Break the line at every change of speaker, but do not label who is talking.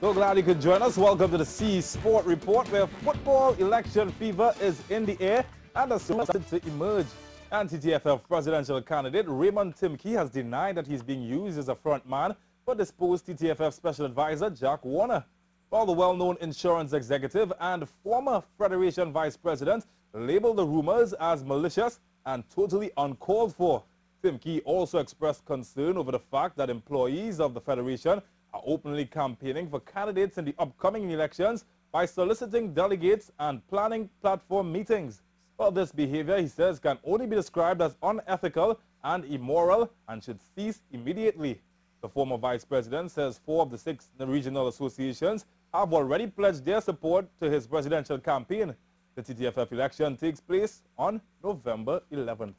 So glad you could join us. Welcome to the C Sport Report, where football election fever is in the air and is started to emerge. TTFF presidential candidate Raymond Tim Kee has denied that he's being used as a front man for disposed TTFF special advisor Jack Warner. While the well-known insurance executive and former Federation vice president labeled the rumors as malicious and totally uncalled for. Tim Kee also expressed concern over the fact that employees of the Federation are openly campaigning for candidates in the upcoming elections by soliciting delegates and planning platform meetings. Well, this behavior, he says, can only be described as unethical and immoral and should cease immediately. The former vice president says four of the six regional associations have already pledged their support to his presidential campaign. The TTFF election takes place on November 11th.